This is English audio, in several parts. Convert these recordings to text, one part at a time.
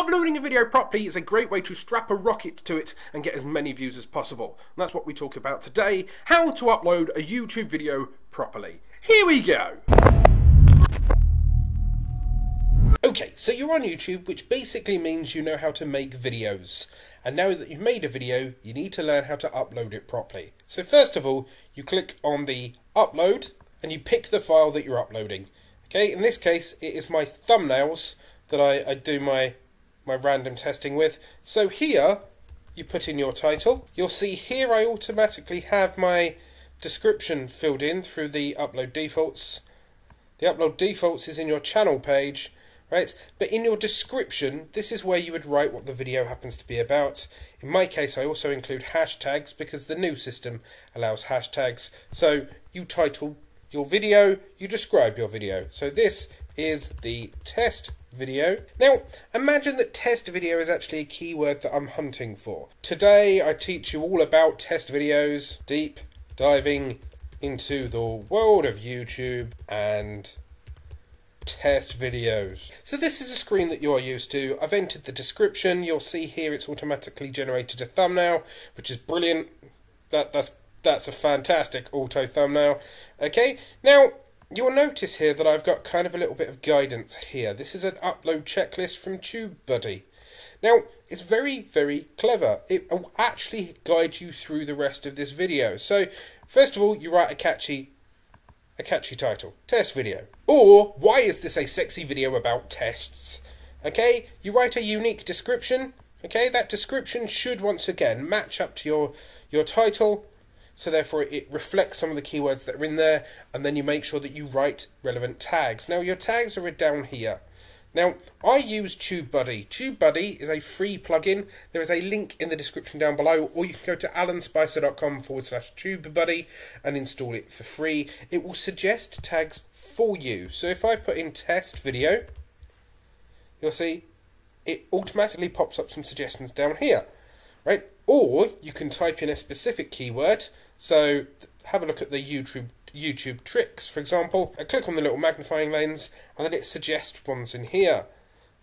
Uploading a video properly is a great way to strap a rocket to it and get as many views as possible. And that's what we talk about today, how to upload a YouTube video properly. Here we go! Okay, so you're on YouTube, which basically means you know how to make videos. And now that you've made a video, you need to learn how to upload it properly. So first of all, you click on the upload and you pick the file that you're uploading. Okay, in this case, it is my thumbnails that I, I do my my random testing with. So here, you put in your title. You'll see here I automatically have my description filled in through the upload defaults. The upload defaults is in your channel page, right? But in your description, this is where you would write what the video happens to be about. In my case, I also include hashtags because the new system allows hashtags. So you title your video, you describe your video. So this is the test video. Now, imagine that test video is actually a keyword that I'm hunting for. Today, I teach you all about test videos, deep diving into the world of YouTube and test videos. So this is a screen that you're used to. I've entered the description. You'll see here it's automatically generated a thumbnail, which is brilliant. That that's that's a fantastic auto thumbnail. Okay, now You'll notice here that I've got kind of a little bit of guidance here. This is an upload checklist from TubeBuddy. Now, it's very, very clever. It will actually guide you through the rest of this video. So, first of all, you write a catchy, a catchy title, test video. Or, why is this a sexy video about tests? Okay, you write a unique description. Okay, that description should once again match up to your, your title so therefore it reflects some of the keywords that are in there, and then you make sure that you write relevant tags. Now your tags are down here. Now, I use TubeBuddy. TubeBuddy is a free plugin. There is a link in the description down below, or you can go to alanspicer.com forward slash TubeBuddy and install it for free. It will suggest tags for you. So if I put in test video, you'll see it automatically pops up some suggestions down here, right? Or you can type in a specific keyword so have a look at the YouTube YouTube tricks, for example. I click on the little magnifying lens and then it suggests ones in here.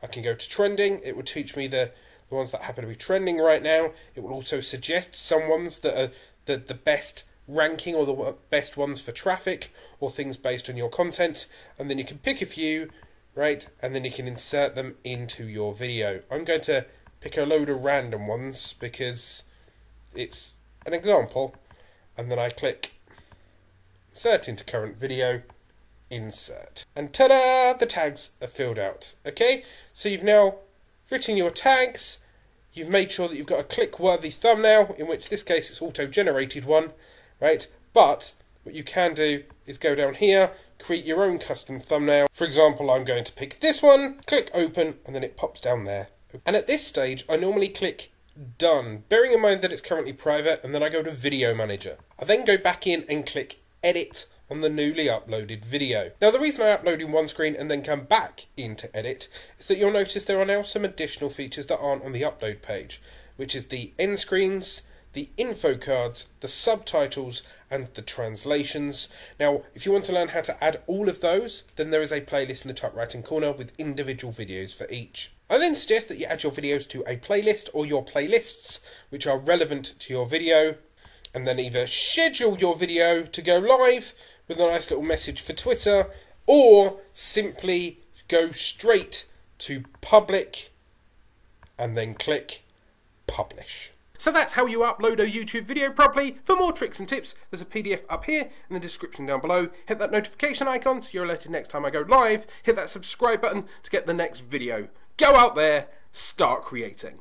I can go to trending, it will teach me the, the ones that happen to be trending right now. It will also suggest some ones that are the, the best ranking or the best ones for traffic or things based on your content. And then you can pick a few, right, and then you can insert them into your video. I'm going to pick a load of random ones because it's an example and then I click insert into current video, insert. And ta-da! The tags are filled out. Okay, so you've now written your tags, you've made sure that you've got a click-worthy thumbnail, in which this case it's auto-generated one, right? But what you can do is go down here, create your own custom thumbnail. For example, I'm going to pick this one, click open, and then it pops down there. And at this stage, I normally click done. Bearing in mind that it's currently private, and then I go to Video Manager. I then go back in and click Edit on the newly uploaded video. Now the reason I upload in one screen and then come back into Edit is that you'll notice there are now some additional features that aren't on the upload page, which is the end screens, the info cards, the subtitles, and the translations. Now, if you want to learn how to add all of those, then there is a playlist in the top right hand corner with individual videos for each. I then suggest that you add your videos to a playlist or your playlists, which are relevant to your video, and then either schedule your video to go live with a nice little message for Twitter, or simply go straight to public and then click publish. So that's how you upload a YouTube video properly. For more tricks and tips, there's a PDF up here in the description down below. Hit that notification icon so you're alerted next time I go live. Hit that subscribe button to get the next video. Go out there, start creating.